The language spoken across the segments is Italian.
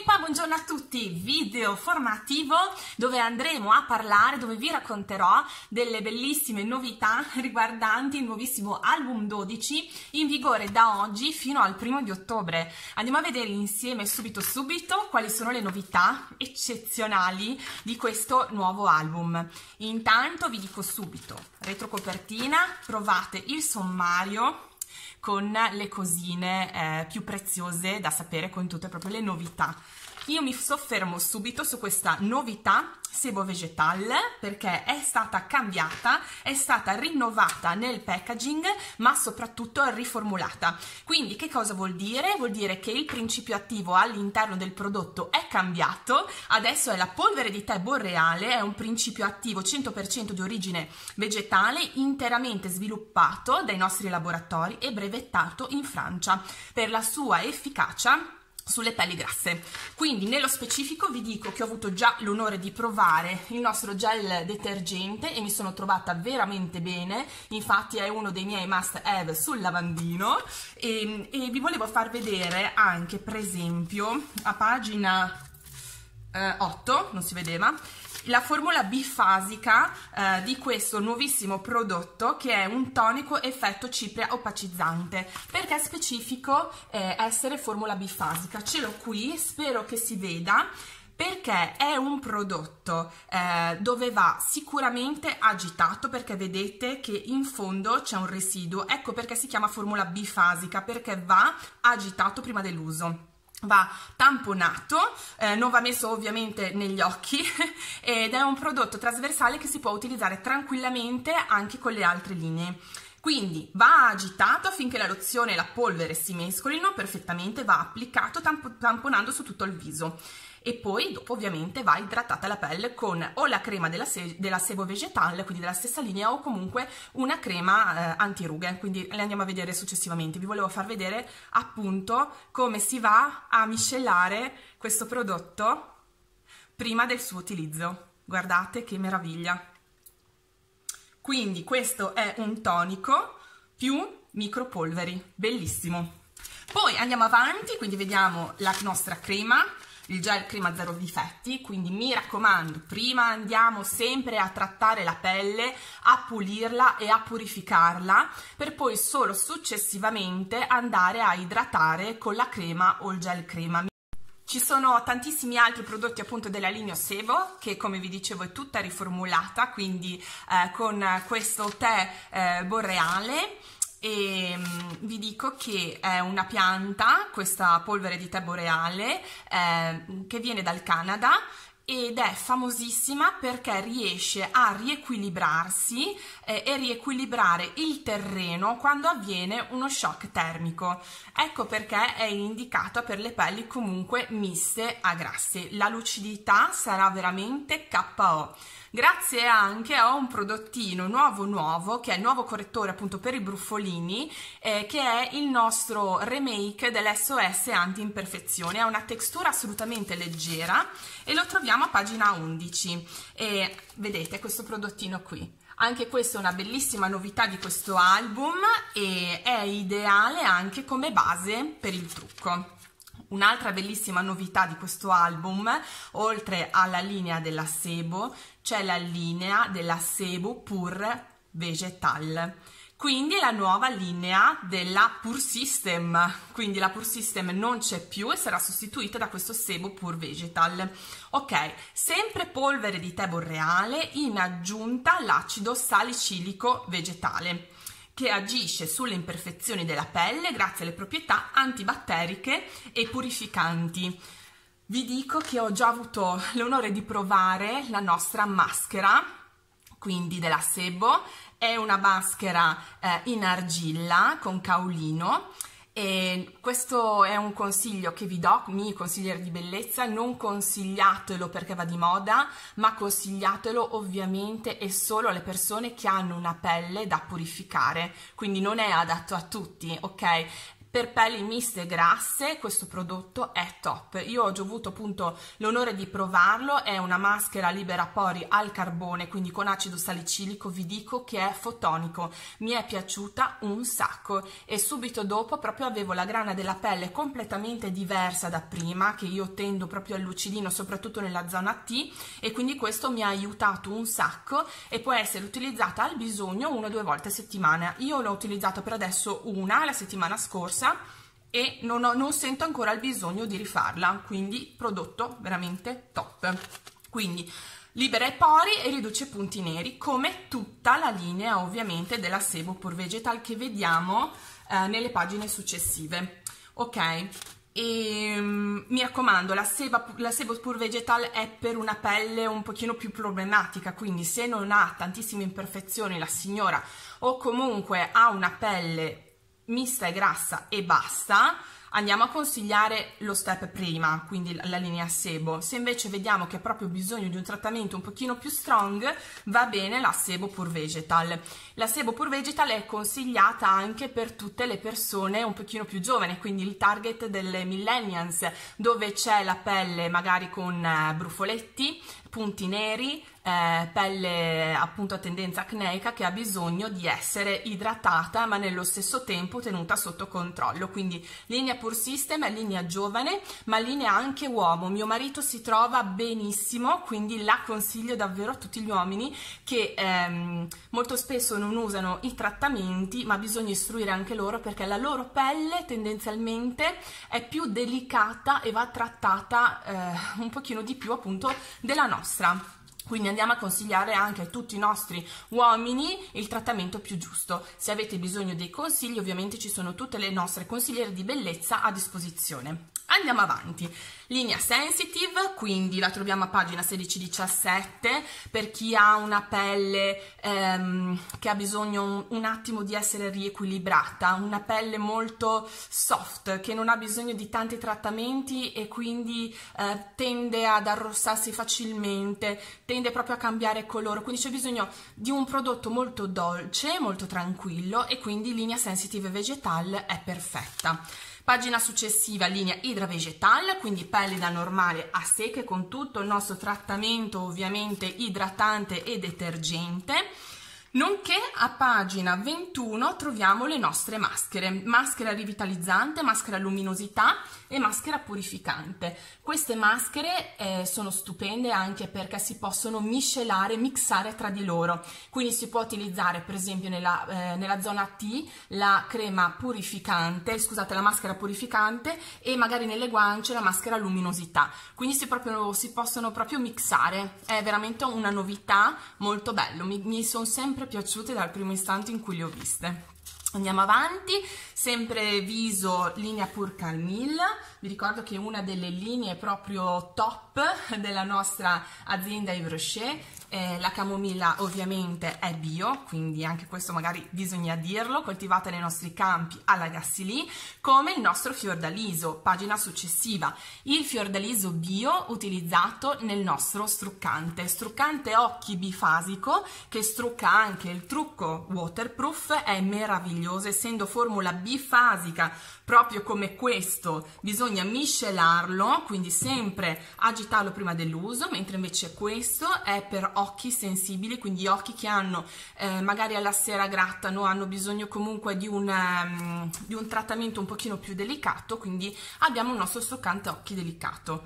Eccomi qua, buongiorno a tutti, video formativo dove andremo a parlare, dove vi racconterò delle bellissime novità riguardanti il nuovissimo album 12 in vigore da oggi fino al primo di ottobre. Andiamo a vedere insieme subito subito quali sono le novità eccezionali di questo nuovo album. Intanto vi dico subito, retrocopertina, provate il sommario con le cosine eh, più preziose da sapere con tutte proprio le novità. Io mi soffermo subito su questa novità Sebo Vegetal perché è stata cambiata, è stata rinnovata nel packaging ma soprattutto riformulata. Quindi che cosa vuol dire? Vuol dire che il principio attivo all'interno del prodotto è cambiato, adesso è la polvere di tè boreale, è un principio attivo 100% di origine vegetale interamente sviluppato dai nostri laboratori e brevettato in Francia per la sua efficacia sulle pelli grasse. Quindi nello specifico vi dico che ho avuto già l'onore di provare il nostro gel detergente e mi sono trovata veramente bene, infatti è uno dei miei must have sul lavandino e, e vi volevo far vedere anche per esempio a pagina eh, 8, non si vedeva, la formula bifasica eh, di questo nuovissimo prodotto che è un tonico effetto cipria opacizzante. Perché è specifico eh, essere formula bifasica? Ce l'ho qui spero che si veda. Perché è un prodotto eh, dove va sicuramente agitato perché vedete che in fondo c'è un residuo. Ecco perché si chiama formula bifasica perché va agitato prima dell'uso va tamponato, eh, non va messo ovviamente negli occhi ed è un prodotto trasversale che si può utilizzare tranquillamente anche con le altre linee. Quindi va agitato affinché la lozione e la polvere si mescolino perfettamente, va applicato tamp tamponando su tutto il viso e poi dopo ovviamente va idratata la pelle con o la crema della, se della sebo vegetale, quindi della stessa linea, o comunque una crema eh, antirughe, quindi le andiamo a vedere successivamente. Vi volevo far vedere appunto come si va a miscelare questo prodotto prima del suo utilizzo. Guardate che meraviglia! Quindi questo è un tonico più micropolveri, bellissimo. Poi andiamo avanti, quindi vediamo la nostra crema il gel crema zero difetti, quindi mi raccomando, prima andiamo sempre a trattare la pelle, a pulirla e a purificarla, per poi solo successivamente andare a idratare con la crema o il gel crema. Ci sono tantissimi altri prodotti appunto della linea Sebo che come vi dicevo è tutta riformulata, quindi eh, con questo tè eh, boreale e um, vi dico che è una pianta, questa polvere di tè boreale, eh, che viene dal Canada ed è famosissima perché riesce a riequilibrarsi eh, e riequilibrare il terreno quando avviene uno shock termico. Ecco perché è indicata per le pelli comunque miste a grassi. La lucidità sarà veramente KO. Grazie anche a un prodottino nuovo nuovo, che è il nuovo correttore appunto per i bruffolini, eh, che è il nostro remake dell'SOS anti-imperfezione. Ha una textura assolutamente leggera e lo troviamo a pagina 11. E vedete questo prodottino qui. Anche questa è una bellissima novità di questo album e è ideale anche come base per il trucco. Un'altra bellissima novità di questo album, oltre alla linea della Sebo, c'è la linea della Sebo Pur Vegetal. Quindi la nuova linea della Pur System, quindi la Pur System non c'è più e sarà sostituita da questo Sebo Pur Vegetal. Ok, sempre polvere di tè borreale in aggiunta all'acido salicilico vegetale che agisce sulle imperfezioni della pelle grazie alle proprietà antibatteriche e purificanti. Vi dico che ho già avuto l'onore di provare la nostra maschera, quindi della Sebo, è una maschera eh, in argilla con caolino e questo è un consiglio che vi do, miei consiglieri di bellezza, non consigliatelo perché va di moda, ma consigliatelo ovviamente e solo alle persone che hanno una pelle da purificare, quindi non è adatto a tutti, ok? Per pelli miste e grasse questo prodotto è top. Io ho già avuto appunto l'onore di provarlo, è una maschera libera pori al carbone, quindi con acido salicilico, vi dico che è fotonico. Mi è piaciuta un sacco e subito dopo proprio avevo la grana della pelle completamente diversa da prima, che io tendo proprio al lucidino, soprattutto nella zona T e quindi questo mi ha aiutato un sacco e può essere utilizzata al bisogno una o due volte a settimana. Io l'ho utilizzato per adesso una la settimana scorsa scorsa e non, ho, non sento ancora il bisogno di rifarla, quindi prodotto veramente top. Quindi libera i pori e riduce punti neri, come tutta la linea ovviamente della Sebo Pur Vegetal che vediamo eh, nelle pagine successive. Ok, e um, mi raccomando la, seba, la Sebo Pur Vegetal è per una pelle un pochino più problematica quindi se non ha tantissime imperfezioni la signora o comunque ha una pelle mista e grassa e basta, andiamo a consigliare lo step prima, quindi la linea sebo. Se invece vediamo che ha proprio bisogno di un trattamento un pochino più strong, va bene la sebo pur vegetal. La sebo pur vegetal è consigliata anche per tutte le persone un pochino più giovani, quindi il target delle millennials, dove c'è la pelle magari con eh, brufoletti, punti neri, eh, pelle appunto a tendenza acneica che ha bisogno di essere idratata ma nello stesso tempo tenuta sotto controllo quindi linea Pur System è linea giovane ma linea anche uomo. Mio marito si trova benissimo quindi la consiglio davvero a tutti gli uomini che ehm, molto spesso non usano i trattamenti ma bisogna istruire anche loro perché la loro pelle tendenzialmente è più delicata e va trattata eh, un pochino di più appunto della nostra quindi andiamo a consigliare anche a tutti i nostri uomini il trattamento più giusto. Se avete bisogno dei consigli, ovviamente ci sono tutte le nostre consigliere di bellezza a disposizione. Andiamo avanti. Linea sensitive, quindi la troviamo a pagina 16-17 per chi ha una pelle ehm, che ha bisogno un, un, attimo di essere riequilibrata, una pelle molto soft che non ha bisogno di tanti trattamenti e quindi eh, tende ad arrossarsi facilmente, tende proprio a cambiare colore, quindi c'è bisogno di un prodotto molto dolce, molto tranquillo e quindi linea sensitive vegetal è perfetta. Pagina successiva, linea Idra Vegetal, quindi pelle da normale a secche con tutto il nostro trattamento ovviamente idratante e detergente. Nonché a pagina 21 troviamo le nostre maschere, maschera rivitalizzante, maschera luminosità e maschera purificante. Queste maschere eh, sono stupende anche perché si possono miscelare, mixare tra di loro, quindi si può utilizzare per esempio nella, eh, nella zona T la crema purificante, scusate la maschera purificante e magari nelle guance la maschera luminosità, quindi si, proprio, si possono proprio mixare, è veramente una novità molto bello, mi, mi sono sempre piaciute dal primo istante in cui le ho viste. Andiamo avanti, sempre viso linea Pur Calmil, vi ricordo che una delle linee proprio top della nostra azienda Yves Rocher eh, la camomilla ovviamente è bio, quindi anche questo magari bisogna dirlo, coltivata nei nostri campi alla Gassilì, come il nostro fiordaliso, pagina successiva. Il fiordaliso bio utilizzato nel nostro struccante, struccante occhi bifasico che strucca anche il trucco waterproof, è meraviglioso, essendo formula bifasica proprio come questo bisogna miscelarlo, quindi sempre agitarlo prima dell'uso, mentre invece questo è per occhi sensibili, quindi occhi che hanno eh, magari alla sera grattano, hanno bisogno comunque di un, um, di un trattamento un pochino più delicato, quindi abbiamo il nostro struccante occhi delicato.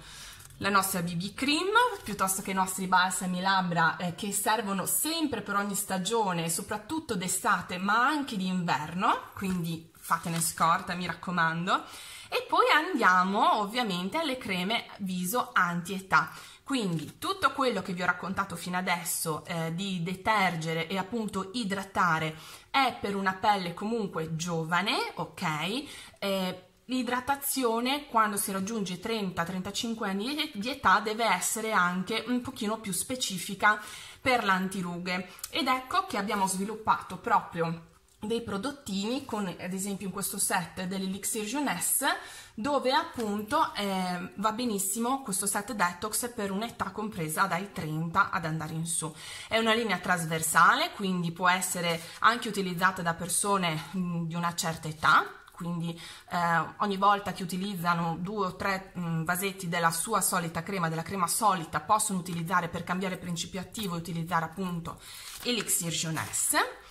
La nostra BB cream piuttosto che i nostri balsami labbra eh, che servono sempre per ogni stagione, soprattutto d'estate ma anche d'inverno, quindi fatene scorta mi raccomando. E poi andiamo ovviamente alle creme viso anti-età. Quindi tutto quello che vi ho raccontato fino adesso eh, di detergere e appunto idratare è per una pelle comunque giovane, ok? Eh, L'idratazione quando si raggiunge 30-35 anni di età deve essere anche un pochino più specifica per l'antirughe ed ecco che abbiamo sviluppato proprio dei prodottini con ad esempio in questo set dell'Elixir Jeunesse dove appunto eh, va benissimo questo set detox per un'età compresa dai 30 ad andare in su. È una linea trasversale quindi può essere anche utilizzata da persone mh, di una certa età quindi eh, ogni volta che utilizzano due o tre mh, mm, vasetti della sua solita crema, della crema solita, possono utilizzare per cambiare principio attivo e utilizzare appunto Elixir Jeunesse.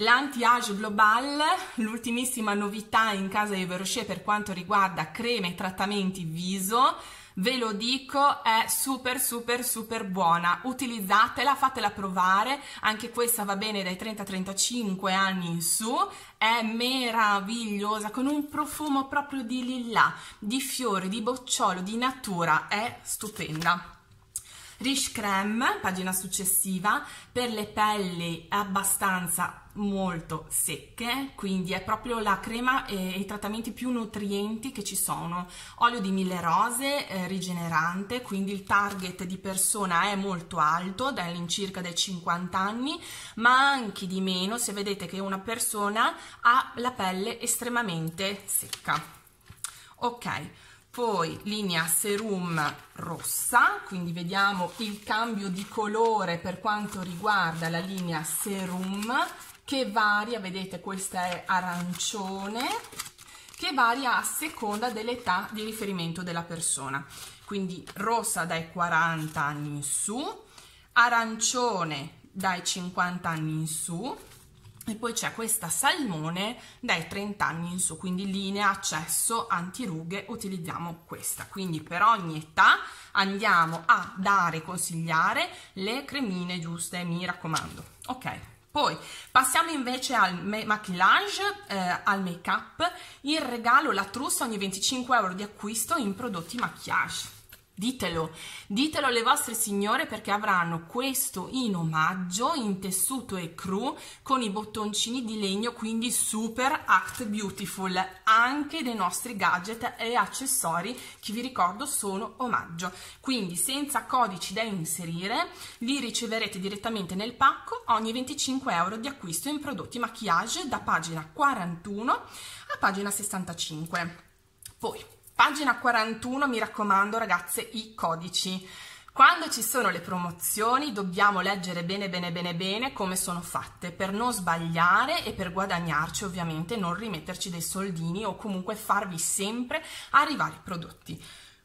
L'anti-age global, l'ultimissima novità in casa di Verochet per quanto riguarda creme e trattamenti viso, ve lo dico, è super super super buona. Utilizzatela, fatela provare, anche questa va bene dai 30-35 anni in su, è meravigliosa, con un profumo proprio di lilla, di fiori, di bocciolo, di natura, è stupenda. Riche Creme, pagina successiva, per le pelli abbastanza molto secche, quindi è proprio la crema e i trattamenti più nutrienti che ci sono. Olio di mille rose eh, rigenerante, quindi il target di persona è molto alto, dall'incirca dai 50 anni, ma anche di meno se vedete che una persona ha la pelle estremamente secca. Ok, poi linea serum rossa, quindi vediamo il cambio di colore per quanto riguarda la linea serum che varia, vedete questa è arancione, che varia a seconda dell'età di riferimento della persona. Quindi rossa dai 40 anni in su, arancione dai 50 anni in su, e poi c'è questa salmone dai 30 anni in su, quindi linea accesso antirughe utilizziamo questa. Quindi per ogni età andiamo a dare, consigliare le cremine giuste, mi raccomando. Ok, poi passiamo invece al maquillage, eh, al make up, il regalo la trussa ogni 25 euro di acquisto in prodotti maquillage. Ditelo, ditelo alle vostre signore perché avranno questo in omaggio in tessuto e cru con i bottoncini di legno, quindi super act beautiful, anche dei nostri gadget e accessori che vi ricordo sono omaggio. Quindi senza codici da inserire li riceverete direttamente nel pacco ogni 25 euro di acquisto in prodotti maquillage da pagina 41 a pagina 65. Poi Pagina 41, mi raccomando ragazze, i codici. Quando ci sono le promozioni dobbiamo leggere bene bene bene bene come sono fatte per non sbagliare e per guadagnarci ovviamente, non rimetterci dei soldini o comunque farvi sempre arrivare i prodotti.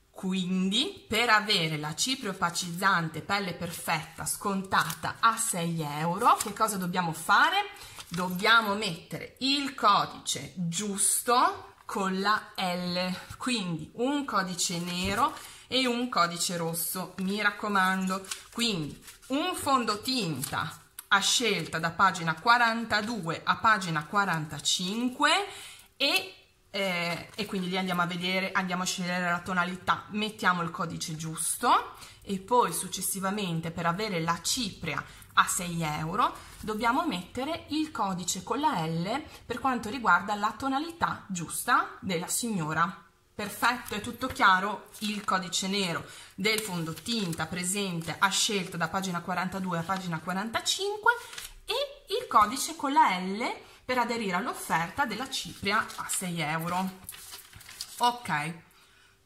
Quindi per avere la ciprio opacizzante pelle perfetta scontata a 6 euro, che cosa dobbiamo fare? Dobbiamo mettere il codice giusto con la L, quindi un codice nero e un codice rosso, mi raccomando. Quindi un fondotinta a scelta da pagina 42 a pagina 45 e, eh, e quindi lì andiamo a vedere, andiamo a scegliere la tonalità, mettiamo il codice giusto e poi successivamente per avere la cipria a 6 euro dobbiamo mettere il codice con la L per quanto riguarda la tonalità giusta della signora. Perfetto, è tutto chiaro? Il codice nero del fondotinta presente a scelta da pagina 42 a pagina 45 e il codice con la L per aderire all'offerta della cipria a 6 euro. Ok,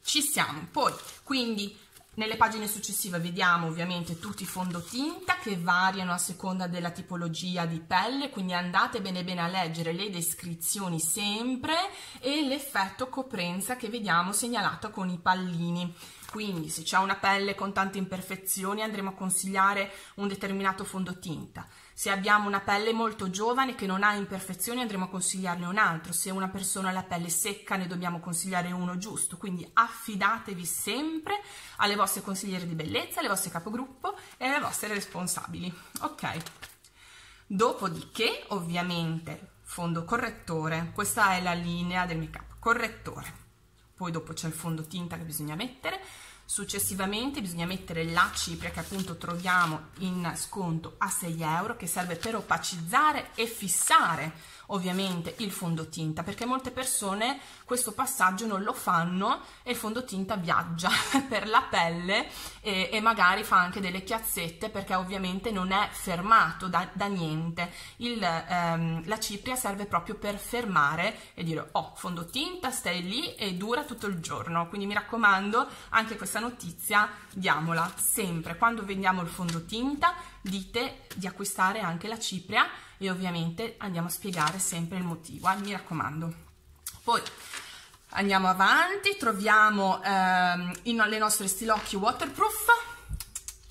ci siamo. Poi, quindi nelle pagine successive vediamo ovviamente tutti i fondotinta che variano a seconda della tipologia di pelle, quindi andate bene bene a leggere le descrizioni sempre e l'effetto coprenza che vediamo segnalato con i pallini. Quindi se c'è una pelle con tante imperfezioni andremo a consigliare un determinato fondotinta se abbiamo una pelle molto giovane che non ha imperfezioni andremo a consigliarne un altro, se una persona ha la pelle secca ne dobbiamo consigliare uno giusto, quindi affidatevi sempre alle vostre consigliere di bellezza, alle vostre capogruppo e alle vostre responsabili. Ok, dopodiché ovviamente fondo correttore, questa è la linea del make up, correttore, poi dopo c'è il fondotinta che bisogna mettere, Successivamente bisogna mettere la cipria che appunto troviamo in sconto a 6 euro che serve per opacizzare e fissare ovviamente il fondotinta perché molte persone questo passaggio non lo fanno e il fondotinta viaggia per la pelle e, e magari fa anche delle chiazzette perché ovviamente non è fermato da, da niente. Il, ehm, la cipria serve proprio per fermare e dire oh fondotinta stai lì e dura tutto il giorno. Quindi mi raccomando anche questa notizia diamola sempre. Quando vendiamo il fondotinta dite di acquistare anche la cipria e ovviamente andiamo a spiegare sempre il motivo, eh? mi raccomando. Poi andiamo avanti, troviamo ehm, in, le nostre stilocchi waterproof,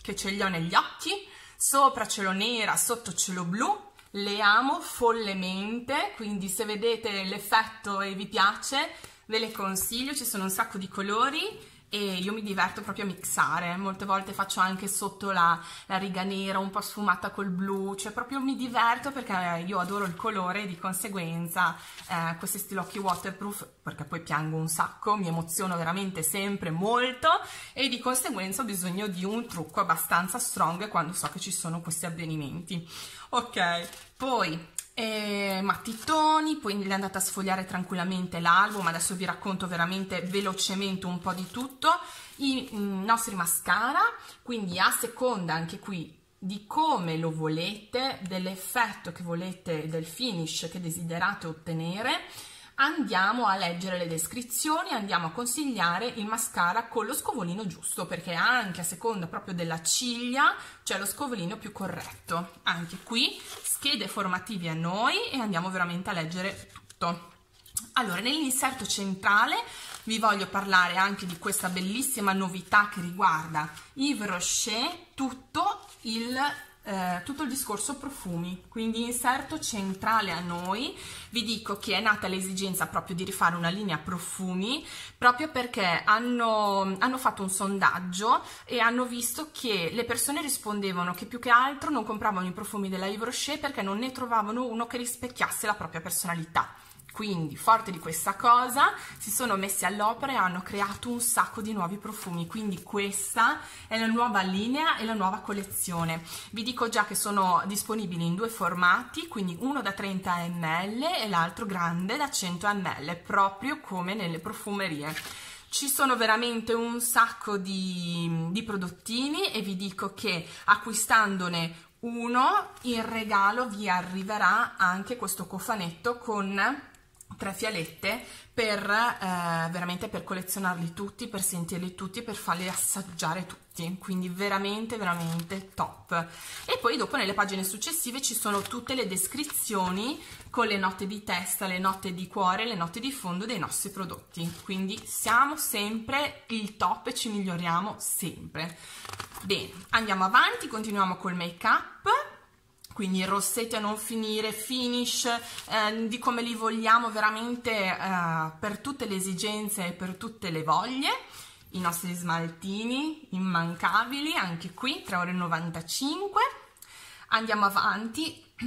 che ce li ho negli occhi, sopra cielo nera, sotto cielo blu, le amo follemente, quindi se vedete l'effetto e vi piace ve le consiglio, ci sono un sacco di colori e io mi diverto proprio a mixare, molte volte faccio anche sotto la, la, riga nera un po' sfumata col blu, cioè proprio mi diverto perché io adoro il colore e di conseguenza eh, questi stilocchi waterproof, perché poi piango un sacco, mi emoziono veramente sempre molto e di conseguenza ho bisogno di un trucco abbastanza strong quando so che ci sono questi avvenimenti. Ok, poi eh, mattitoni, poi le andate a sfogliare tranquillamente l'album, adesso vi racconto veramente velocemente un po' di tutto, i, i nostri mascara, quindi a seconda anche qui di come lo volete, dell'effetto che volete, del finish che desiderate ottenere, andiamo a leggere le descrizioni, andiamo a consigliare il mascara con lo scovolino giusto, perché anche a seconda proprio della ciglia c'è lo scovolino più corretto. Anche qui schede formativi a noi e andiamo veramente a leggere tutto. Allora, nell'inserto centrale vi voglio parlare anche di questa bellissima novità che riguarda Yves Rocher, tutto il eh, tutto il discorso profumi, quindi inserto centrale a noi, vi dico che è nata l'esigenza proprio di rifare una linea profumi, proprio perché hanno, hanno fatto un sondaggio e hanno visto che le persone rispondevano che più che altro non compravano i profumi della Yves Rocher perché non ne trovavano uno che rispecchiasse la propria personalità. Quindi, forte di questa cosa, si sono messi all'opera e hanno creato un sacco di nuovi profumi. Quindi questa è la nuova linea e la nuova collezione. Vi dico già che sono disponibili in due formati, quindi uno da 30 ml e l'altro grande da 100 ml, proprio come nelle profumerie. Ci sono veramente un sacco di, di prodottini e vi dico che acquistandone uno in regalo vi arriverà anche questo cofanetto con tre fialette per eh, veramente per collezionarli tutti, per sentirli tutti, per farli assaggiare tutti, quindi veramente veramente top. E poi dopo nelle pagine successive ci sono tutte le descrizioni con le note di testa, le note di cuore, le note di fondo dei nostri prodotti, quindi siamo sempre il top e ci miglioriamo sempre. Bene, andiamo avanti, continuiamo col make up quindi rossetti a non finire, finish eh, di come li vogliamo veramente eh, per tutte le esigenze e per tutte le voglie. I nostri smaltini immancabili, anche qui 3,95 euro. Andiamo avanti,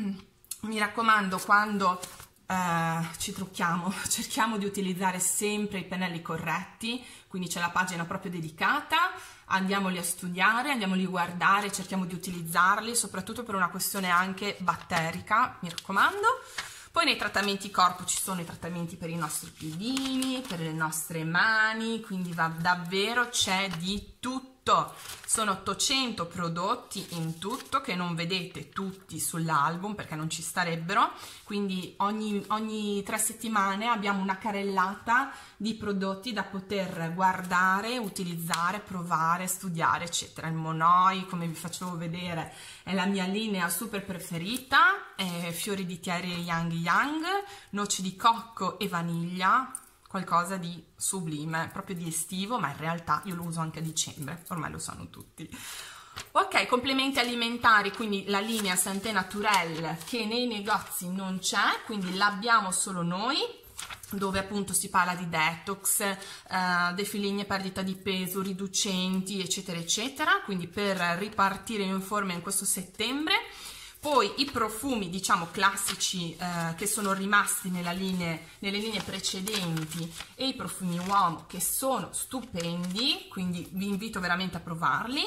mi raccomando quando eh, ci trucchiamo, cerchiamo di utilizzare sempre i pennelli corretti, quindi c'è la pagina proprio dedicata andiamoli a studiare, andiamoli a guardare, cerchiamo di utilizzarli, soprattutto per una questione anche batterica, mi raccomando. Poi nei trattamenti corpo ci sono i trattamenti per i nostri piedini, per le nostre mani, quindi va, davvero c'è di tutto tutto, sono 800 prodotti in tutto che non vedete tutti sull'album perché non ci starebbero, quindi ogni, ogni tre settimane abbiamo una carellata di prodotti da poter guardare, utilizzare, provare, studiare, eccetera. Il Monoi, come vi facevo vedere, è la mia linea super preferita, fiori di Thierry Yang Yang, noci di cocco e vaniglia, qualcosa di sublime, proprio di estivo, ma in realtà io lo uso anche a dicembre, ormai lo sanno tutti. Ok, complementi alimentari, quindi la linea Santé Naturelle che nei negozi non c'è, quindi l'abbiamo solo noi, dove appunto si parla di detox, eh, defiligne, perdita di peso, riducenti, eccetera, eccetera, quindi per ripartire in forma in questo settembre. Poi i profumi, diciamo, classici eh, che sono rimasti linee, nelle linee precedenti e i profumi uomo che sono stupendi, quindi vi invito veramente a provarli.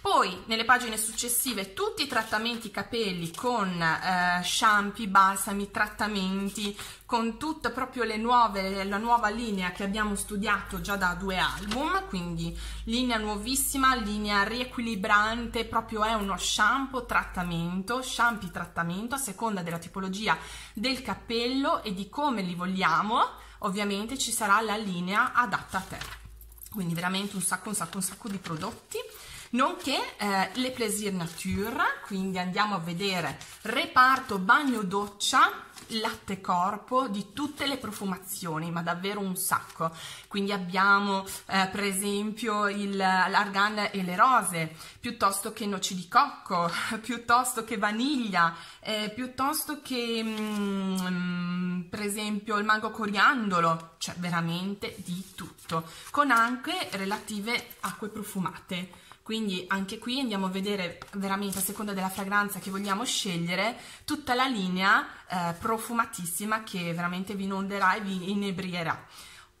Poi nelle pagine successive tutti i trattamenti capelli con eh, shampoo, balsami, trattamenti, con tutta proprio le nuove, la nuova linea che abbiamo studiato già da due album, quindi linea nuovissima, linea riequilibrante, proprio è uno shampoo trattamento, shampoo trattamento a seconda della tipologia del capello e di come li vogliamo, ovviamente ci sarà la linea adatta a te. Quindi veramente un sacco, un sacco, un sacco di prodotti nonché eh, le plaisir nature, quindi andiamo a vedere reparto bagno doccia, latte corpo di tutte le profumazioni, ma davvero un sacco. Quindi abbiamo eh, per esempio l'argan e le rose, piuttosto che noci di cocco, piuttosto che vaniglia, eh, piuttosto che mm, per esempio il mango coriandolo, cioè veramente di tutto, con anche relative acque profumate quindi anche qui andiamo a vedere veramente a seconda della fragranza che vogliamo scegliere tutta la linea eh, profumatissima che veramente vi inonderà e vi inebrierà.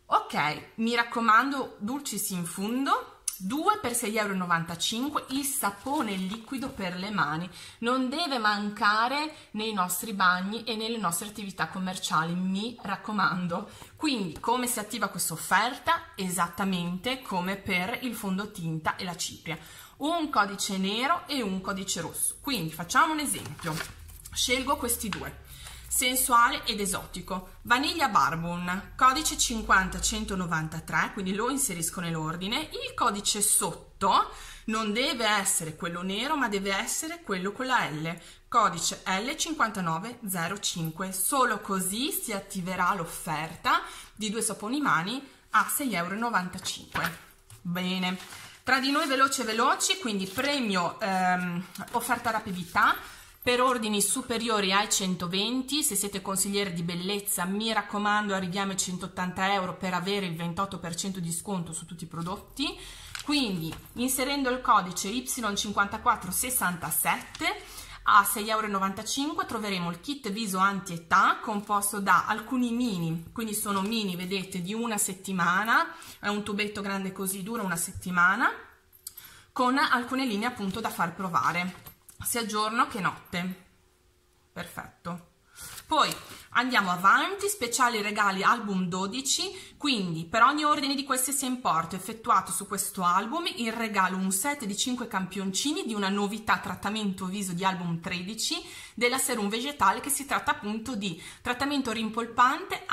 Ok, mi raccomando, Dulcis in fundo, 2 per 6,95 euro il sapone liquido per le mani non deve mancare nei nostri bagni e nelle nostre attività commerciali mi raccomando. Quindi come si attiva questa offerta? Esattamente come per il fondotinta e la cipria. Un codice nero e un codice rosso. Quindi facciamo un esempio. Scelgo questi due sensuale ed esotico. Vaniglia Barbon, codice 50193, quindi lo inserisco nell'ordine. Il codice sotto non deve essere quello nero, ma deve essere quello con la L, codice L5905. Solo così si attiverà l'offerta di due saponi mani a 6,95 euro. Bene. Tra di noi veloci e veloci, quindi premio ehm, offerta rapidità, per ordini superiori ai 120, se siete consigliere di bellezza, mi raccomando, arriviamo ai 180 euro per avere il 28% di sconto su tutti i prodotti. Quindi, inserendo il codice Y5467 a 6,95 euro troveremo il kit viso anti-età composto da alcuni mini, quindi sono mini, vedete, di una settimana, è un tubetto grande così, dura una settimana, con alcune linee appunto da far provare sia giorno che notte. Perfetto. Poi andiamo avanti, speciali regali album 12, quindi per ogni ordine di qualsiasi importo effettuato su questo album il regalo un set di 5 campioncini di una novità trattamento viso di album 13 della serum vegetale che si tratta appunto di trattamento rimpolpante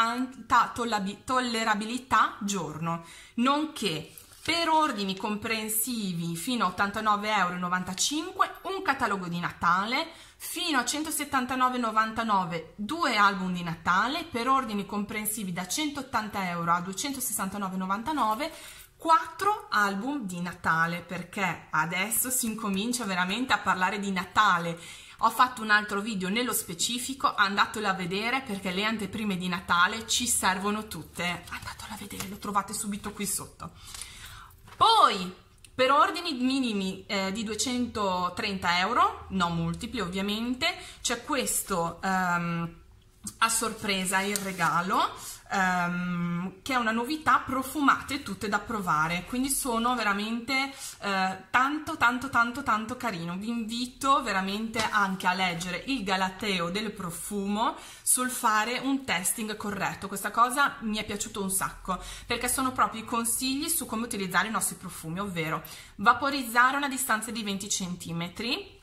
tollerabilità giorno, nonché per ordini comprensivi fino a 89,95 euro un catalogo di Natale, fino a 179,99 due album di Natale, per ordini comprensivi da 180 euro a 269,99 quattro album di Natale perché adesso si incomincia veramente a parlare di Natale ho fatto un altro video nello specifico, andatelo a vedere perché le anteprime di Natale ci servono tutte. Andatelo a vedere, lo trovate subito qui sotto. Poi per ordini minimi eh, di 230 euro, non multipli ovviamente, c'è questo um, a sorpresa il regalo um, che è una novità profumate tutte da provare. Quindi sono veramente uh, tanto tanto tanto tanto carino. Vi invito veramente anche a leggere il galateo del profumo sul fare un testing corretto. Questa cosa mi è piaciuto un sacco perché sono proprio i consigli su come utilizzare i nostri profumi ovvero vaporizzare una distanza di 20 centimetri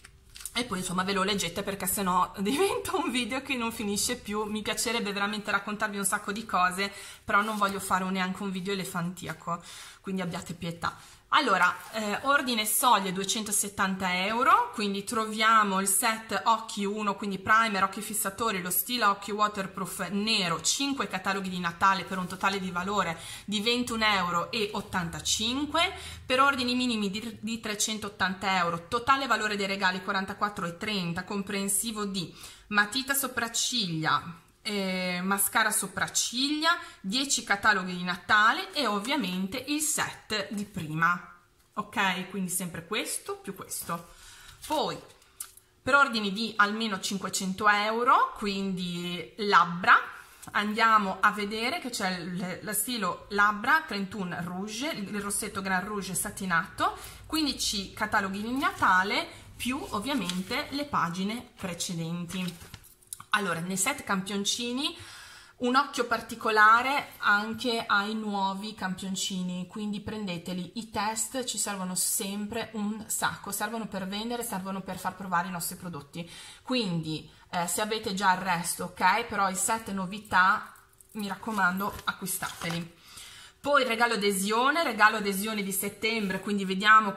e poi insomma ve lo leggete perché sennò diventa un video che non finisce più. Mi piacerebbe veramente raccontarvi un sacco di cose però non voglio fare neanche un video elefantiaco. Quindi abbiate pietà allora, eh, ordine soglie 270 euro, quindi troviamo il set occhi 1, quindi primer, occhi fissatori, lo stile occhi waterproof nero, 5 cataloghi di Natale per un totale di valore di 21,85 euro. Per ordini minimi di, di 380 euro, totale valore dei regali 44,30, comprensivo di matita sopracciglia, eh, mascara sopracciglia, 10 cataloghi di Natale e ovviamente il set di prima. Ok, quindi sempre questo più questo. Poi per ordini di almeno 500 euro, quindi labbra, andiamo a vedere che c'è lo stilo labbra 31 rouge, il rossetto Grand Rouge satinato, 15 cataloghi di Natale più ovviamente le pagine precedenti. Allora, nei set campioncini un occhio particolare anche ai nuovi campioncini, quindi prendeteli, i test ci servono sempre un sacco, servono per vendere, servono per far provare i nostri prodotti, quindi eh, se avete già il resto, ok, però i set novità, mi raccomando, acquistateli. Poi regalo adesione, regalo adesione di settembre, quindi vediamo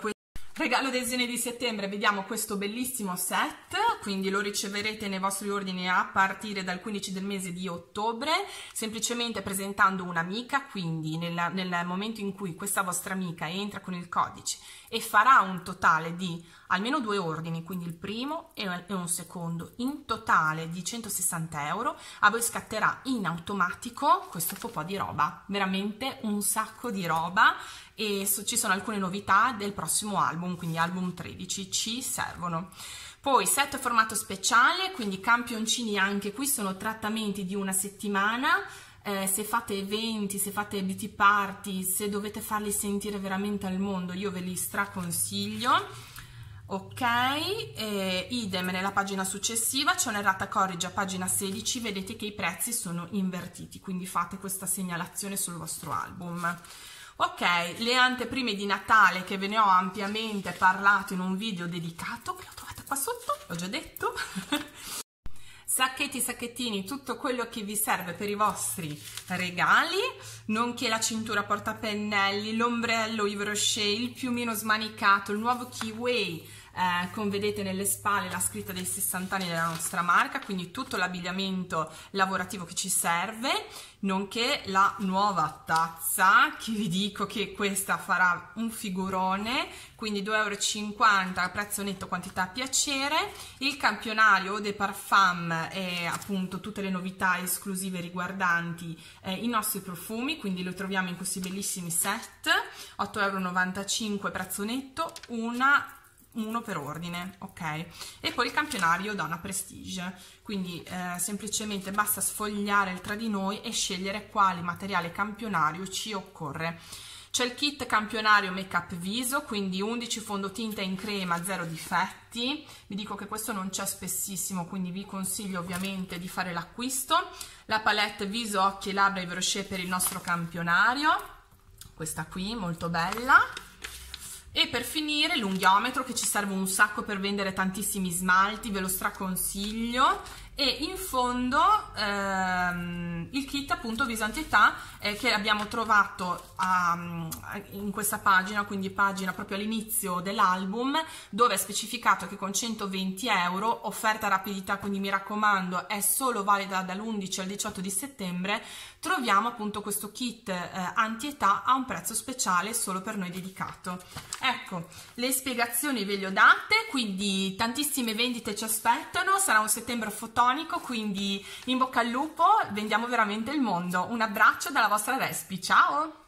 Regalo adesione di settembre, vediamo questo bellissimo set, quindi lo riceverete nei vostri ordini a partire dal 15 del mese di ottobre, semplicemente presentando un'amica, quindi nel, nel momento in cui questa vostra amica entra con il codice e farà un totale di almeno due ordini, quindi il primo e un secondo, in totale di 160 euro, a voi scatterà in automatico questo po' di roba, veramente un sacco di roba. E ci sono alcune novità del prossimo album, quindi album 13, ci servono. Poi set formato speciale, quindi campioncini anche qui sono trattamenti di una settimana, eh, se fate eventi, se fate beauty party, se dovete farli sentire veramente al mondo, io ve li straconsiglio. Ok, eh, idem nella pagina successiva, c'è un'errata corrige a pagina 16, vedete che i prezzi sono invertiti, quindi fate questa segnalazione sul vostro album. Ok, le anteprime di Natale che ve ne ho ampiamente parlato in un video dedicato, che lo trovate qua sotto, l'ho già detto. sacchetti, sacchettini, tutto quello che vi serve per i vostri regali, nonché la cintura portapennelli, l'ombrello Yves Rocher, il piumino smanicato, il nuovo Kiwi eh, come vedete nelle spalle la scritta dei 60 anni della nostra marca, quindi tutto l'abbigliamento lavorativo che ci serve, nonché la nuova tazza, che vi dico che questa farà un figurone, quindi 2,50 euro, prezzo netto, quantità a piacere, il campionario de parfum e appunto tutte le novità esclusive riguardanti eh, i nostri profumi, quindi lo troviamo in questi bellissimi set, 8,95 euro prezzo netto, una uno per ordine, ok? E poi il campionario Donna Prestige, quindi eh, semplicemente basta sfogliare il tra di noi e scegliere quale materiale campionario ci occorre. C'è il kit campionario make up viso, quindi 11 fondotinta in crema, zero difetti. Vi dico che questo non c'è spessissimo, quindi vi consiglio ovviamente di fare l'acquisto. La palette viso, occhi e labbra e Rocher per il nostro campionario. Questa qui, molto bella e per finire l'unghiometro che ci serve un sacco per vendere tantissimi smalti, ve lo straconsiglio e in fondo ehm, il kit appunto Visantità eh, che abbiamo trovato um, in questa pagina, quindi pagina proprio all'inizio dell'album dove è specificato che con 120 euro offerta rapidità quindi mi raccomando è solo valida dall'11 al 18 di settembre troviamo appunto questo kit eh, anti-età a un prezzo speciale solo per noi dedicato. Ecco le spiegazioni ve le ho date quindi tantissime vendite ci aspettano sarà un settembre fotografo tonico, quindi in bocca al lupo, vendiamo veramente il mondo. Un abbraccio dalla vostra Respi, ciao!